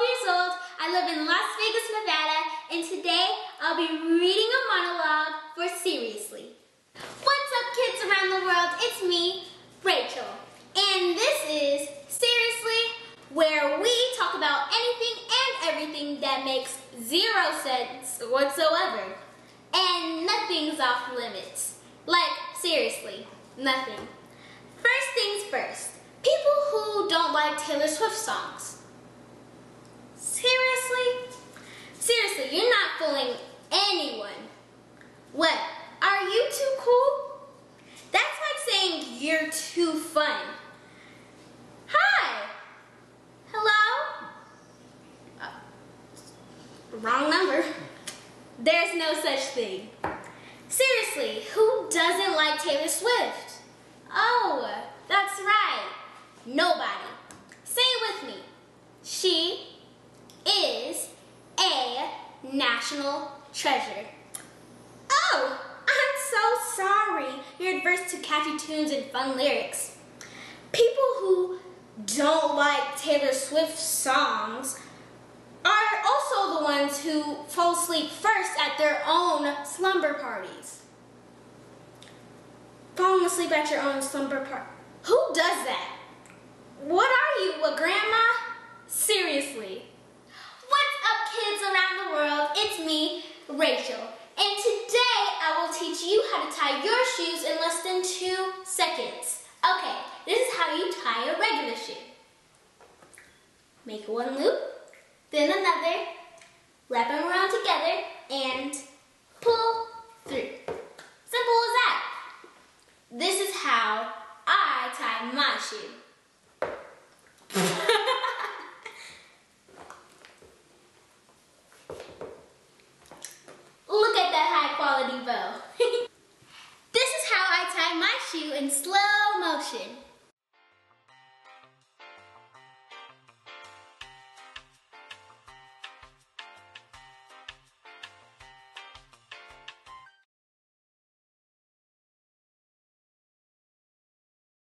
years old. I live in Las Vegas, Nevada, and today I'll be reading a monologue for Seriously. What's up, kids around the world? It's me, Rachel, and this is Seriously, where we talk about anything and everything that makes zero sense whatsoever, and nothing's off limits. Like, seriously, nothing. First things first, people who don't like Taylor Swift songs. Seriously? Seriously, you're not fooling anyone. What, are you too cool? That's you're too fun. Hi. Hello? Uh, wrong number. There's no such thing. Seriously, who doesn't like Taylor Swift? Oh, that's right. Nobody. Say it with me. She is a national treasure. Oh, I'm so sorry. You're adverse to catchy tunes and fun lyrics. People who don't like Taylor Swift songs are also the ones who fall asleep first at their own slumber parties. Falling asleep at your own slumber party. Who does that? What are you, a grandma? Seriously. What's up, kids around the world? It's me, Rachel. And today I will teach you how to tie your shoes in less than two seconds. Okay, this is how you tie a regular shoe. Make one loop, then another, wrap them around together, and pull through. Simple as that. This is how I tie my shoe. you in slow motion.